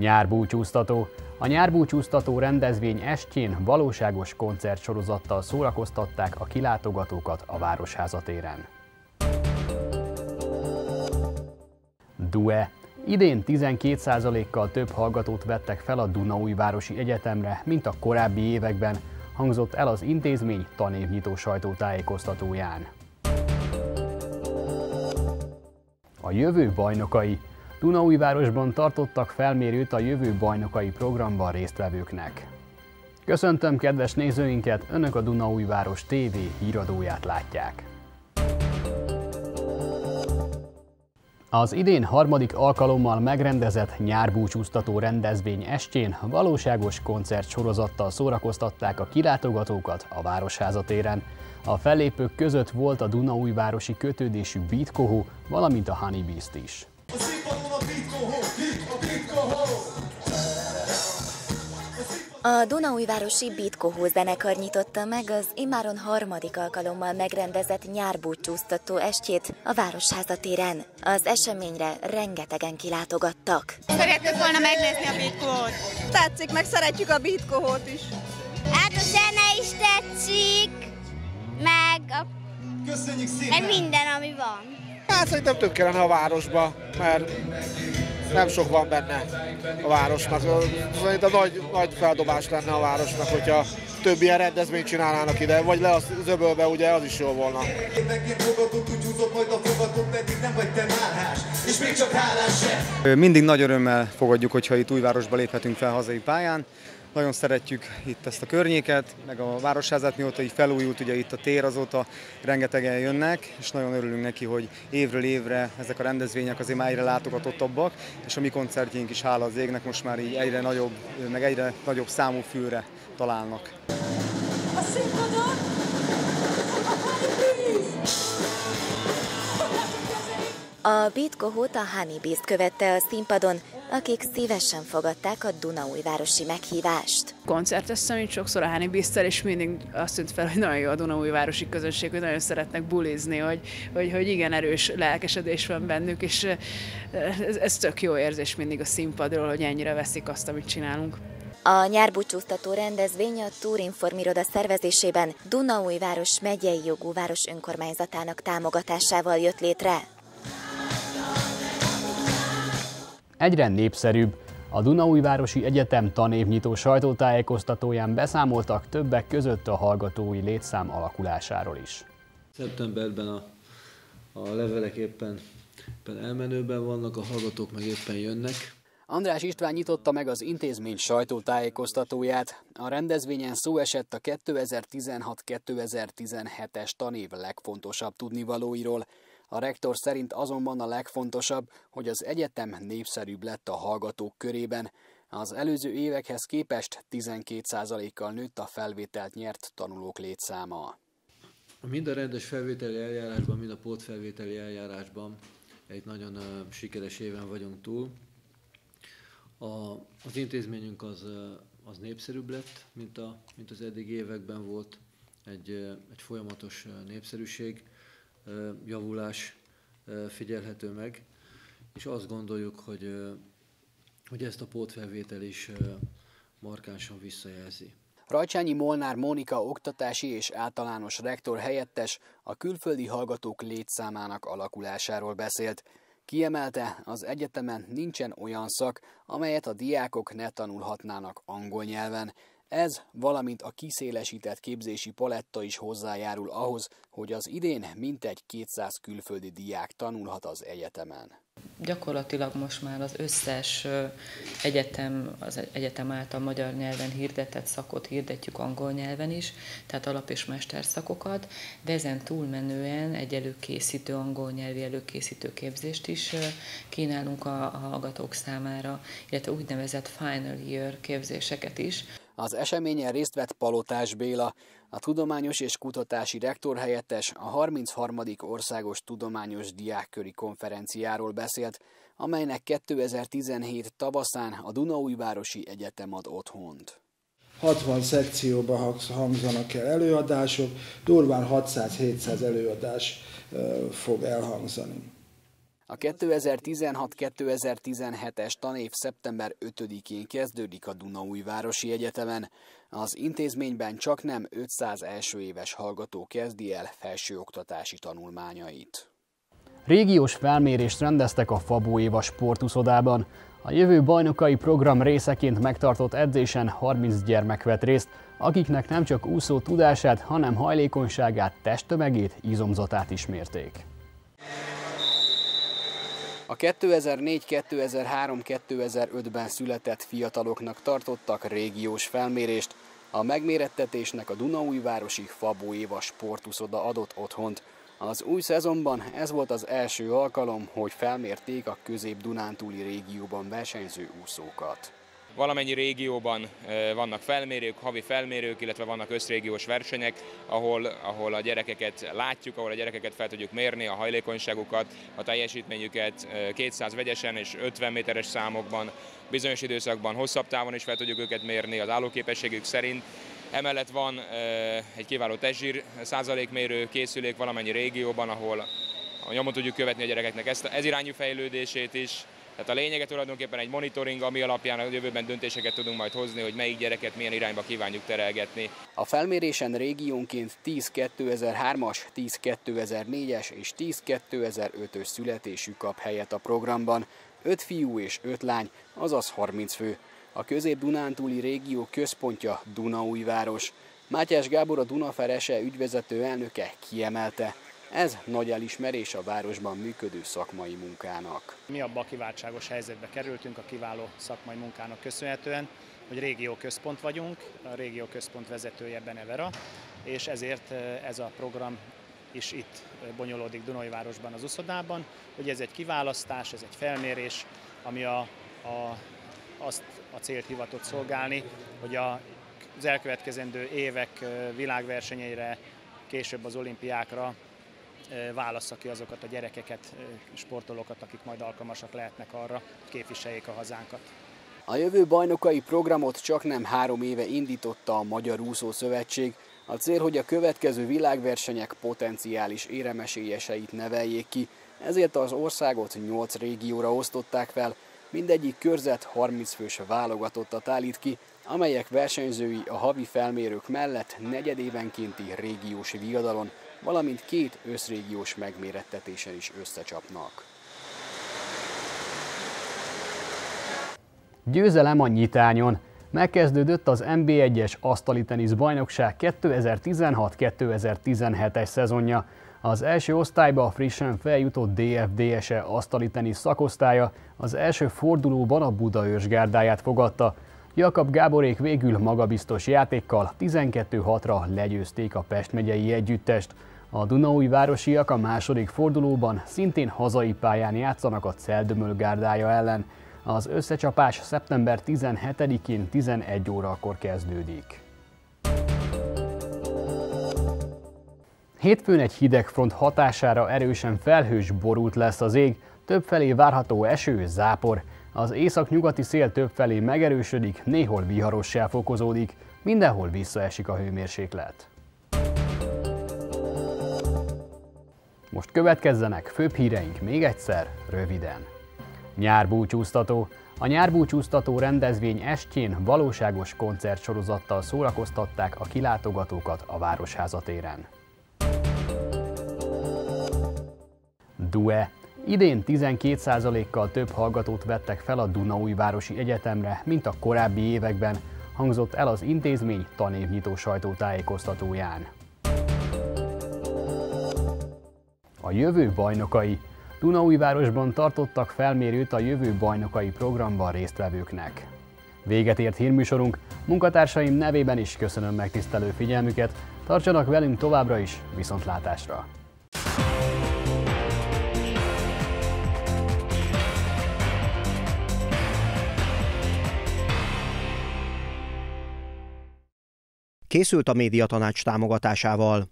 Nyárbúcsúztató. A nyárbúcsúztató rendezvény estjén valóságos koncertsorozattal szórakoztatták a kilátogatókat a Városháza téren. Due. Idén 12%-kal több hallgatót vettek fel a Dunaújvárosi Egyetemre, mint a korábbi években, hangzott el az intézmény tanévnyitó sajtótájékoztatóján. A jövő bajnokai. Dunaújvárosban tartottak felmérőt a jövő bajnokai programban résztvevőknek. Köszöntöm kedves nézőinket, Önök a Dunaújváros TV híradóját látják. Az idén harmadik alkalommal megrendezett nyárbúcsúztató rendezvény estjén valóságos koncert sorozattal szórakoztatták a kilátogatókat a Városháza téren. A fellépők között volt a Dunaújvárosi kötődésű Beat Kohó, valamint a Honey Beast is. A Dunaújvárosi Bitkohó zenekar nyitotta meg az immáron harmadik alkalommal megrendezett nyárbúcsúztató estjét a Városháza téren. Az eseményre rengetegen kilátogattak. Szeretnük volna megnézni a Bitkohót. Tetszik, meg szeretjük a Bitkohót is. Hát a zene is tetszik, meg, a, Köszönjük szépen! meg minden, ami van. Hát szerintem több kellene a városba, mert nem sok van benne a városnak. Szerintem nagy, nagy feldobás lenne a városnak, hogyha több ilyen rendezvényt csinálnának ide, vagy le az öbölbe, ugye az is jó volna. Mindig nagy örömmel fogadjuk, hogyha itt újvárosba léphetünk fel hazai pályán. Nagyon szeretjük itt ezt a környéket, meg a városházát, mióta így felújult, ugye itt a tér azóta rengetegen jönnek, és nagyon örülünk neki, hogy évről évre ezek a rendezvények azért már egyre látogatottabbak, és a mi koncertjénk is hála az égnek most már így egyre nagyobb, meg egyre nagyobb számú fülre találnak. A színpadon A Bitkohót a Honey Beast követte a színpadon, akik szívesen fogadták a Dunaújvárosi meghívást. koncerteztem itt sokszor a Háni Biztel, és mindig azt tűnt fel, hogy nagyon jó a Dunaújvárosi közösség, hogy nagyon szeretnek bulizni, hogy, hogy, hogy igen erős lelkesedés van bennük, és eh, ez, ez tök jó érzés mindig a színpadról, hogy ennyire veszik azt, amit csinálunk. A nyárbúcsúztató rendezvény a Túrinform iroda szervezésében Dunaújváros megyei jogú város önkormányzatának támogatásával jött létre. Egyre népszerűbb. A Dunaújvárosi Egyetem tanévnyitó sajtótájékoztatóján beszámoltak többek között a hallgatói létszám alakulásáról is. Szeptemberben a, a levelek éppen, éppen elmenőben vannak, a hallgatók meg éppen jönnek. András István nyitotta meg az intézmény sajtótájékoztatóját. A rendezvényen szó esett a 2016-2017-es tanév legfontosabb tudnivalóiról. A rektor szerint azonban a legfontosabb, hogy az egyetem népszerűbb lett a hallgatók körében. Az előző évekhez képest 12%-kal nőtt a felvételt nyert tanulók létszáma. Mind a rendes felvételi eljárásban, mind a pótfelvételi eljárásban egy nagyon sikeres éven vagyunk túl. A, az intézményünk az, az népszerűbb lett, mint, a, mint az eddigi években volt. Egy, egy folyamatos népszerűség, javulás figyelhető meg, és azt gondoljuk, hogy, hogy ezt a pótfelvétel is markánsan visszajelzi. Rajcsányi Molnár Mónika oktatási és általános rektor helyettes a külföldi hallgatók létszámának alakulásáról beszélt. Kiemelte, az egyetemen nincsen olyan szak, amelyet a diákok ne tanulhatnának angol nyelven. Ez, valamint a kiszélesített képzési paletta is hozzájárul ahhoz, hogy az idén mintegy 200 külföldi diák tanulhat az egyetemen. Gyakorlatilag most már az összes egyetem, az egyetem által magyar nyelven hirdetett szakot hirdetjük angol nyelven is, tehát alap- és mesterszakokat, de ezen túlmenően egy előkészítő angol nyelvi előkészítő képzést is kínálunk a hallgatók számára, illetve úgynevezett final year képzéseket is, Az eseményen részt vett Palotás Béla, a tudományos és kutatási rektor helyettes a 33. országos tudományos diákköri konferenciáról beszélt, amelynek 2017 tavaszán a Dunaújvárosi Egyetem ad otthont. 60 szekcióba hang- hangzanak el előadások, durván 600-700 előadás fog elhangzani. A 2016-2017-es tanév szeptember 5-én kezdődik a Dunaújvárosi Egyetemen. Az intézményben csak nem 500 első éves hallgató kezdi el felsőoktatási tanulmányait. Régiós felmérést rendeztek a Fabó Éva sportuszodában. A jövő bajnokai program részeként megtartott edzésen 30 gyermek vett részt, akiknek nem csak úszó tudását, hanem hajlékonyságát, testtömegét, izomzatát is mérték. A 2004-2003-2005-ben született fiataloknak tartottak régiós felmérést. A megmérettetésnek a Dunaújvárosi Fabó Éva sportuszoda adott otthont. Az új szezonban ez volt az első alkalom, hogy felmérték a közép-dunántúli régióban versenyző úszókat. Valamennyi régióban vannak felmérők, havi felmérők, illetve vannak összrégiós versenyek, ahol, ahol a gyerekeket látjuk, ahol a gyerekeket fel tudjuk mérni, a hajlékonyságukat, a teljesítményüket 200 vegyesen és 50 méteres számokban, bizonyos időszakban hosszabb távon is fel tudjuk őket mérni az állóképességük szerint. Emellett van egy kiváló testzsír százalékmérő készülék valamennyi régióban, ahol nyomon tudjuk követni a gyerekeknek ezt, ez irányú fejlődését is, tehát a lényege tulajdonképpen egy monitoring, ami alapján a jövőben döntéseket tudunk majd hozni, hogy melyik gyereket milyen irányba kívánjuk terelgetni. A felmérésen régiónként 10 2003-as, 10 2004-es és 10 2005-ös születésű kap helyet a programban. 5 fiú és 5 lány, azaz 30 fő. A közép-dunántúli régió központja Dunaújváros. Mátyás Gábor a Dunaferese ügyvezető elnöke kiemelte, ez nagy elismerés a városban működő szakmai munkának. Mi abba a kiváltságos helyzetbe kerültünk a kiváló szakmai munkának köszönhetően, hogy régió központ vagyunk, a régió központ vezetője Benevera, és ezért eh, ez a program is itt eh, bonyolódik Dunajvárosban az uszodában, hogy ez egy kiválasztás, ez egy felmérés, ami a, a, azt a célt hivatott szolgálni, hogy a, az elkövetkezendő évek eh, világversenyeire, később az olimpiákra válassza ki azokat a gyerekeket, sportolókat, akik majd alkalmasak lehetnek arra, hogy képviseljék a hazánkat. A jövő bajnokai programot csak nem három éve indította a Magyar Úszó Szövetség. A cél, hogy a következő világversenyek potenciális éremesélyeseit neveljék ki, ezért az országot 8 régióra osztották fel, mindegyik körzet 30 fős válogatottat állít ki, amelyek versenyzői a havi felmérők mellett negyedévenkénti régiós viadalon valamint két összrégiós megmérettetésen is összecsapnak. Győzelem a nyitányon. Megkezdődött az NB1-es asztali tenisz bajnokság 2016-2017-es szezonja. Az első osztályba a frissen feljutott DFDS-e asztali tenisz szakosztálya az első fordulóban a Budaörs gárdáját fogadta. Jakab Gáborék végül magabiztos játékkal 12-6-ra legyőzték a Pest megyei együttest. A Dunaúj városiak a második fordulóban szintén hazai pályán játszanak a Celdömöl gárdája ellen. Az összecsapás szeptember 17-én 11 órakor kezdődik. Hétfőn egy hideg front hatására erősen felhős borult lesz az ég, többfelé várható eső, zápor. Az észak-nyugati szél többfelé megerősödik, néhol viharossá fokozódik, mindenhol visszaesik a hőmérséklet. Most következzenek főbb híreink még egyszer, röviden. Nyárbúcsúztató. A nyárbúcsúztató rendezvény estjén valóságos koncertsorozattal szórakoztatták a kilátogatókat a Városháza téren. Due. Idén 12%-kal több hallgatót vettek fel a Dunaújvárosi Egyetemre, mint a korábbi években, hangzott el az intézmény tanévnyitó sajtótájékoztatóján. A jövő bajnokai. Dunaújvárosban tartottak felmérőt a jövő bajnokai programban résztvevőknek. Véget ért hírműsorunk, munkatársaim nevében is köszönöm megtisztelő figyelmüket, tartsanak velünk továbbra is, viszontlátásra! Készült a médiatanács támogatásával.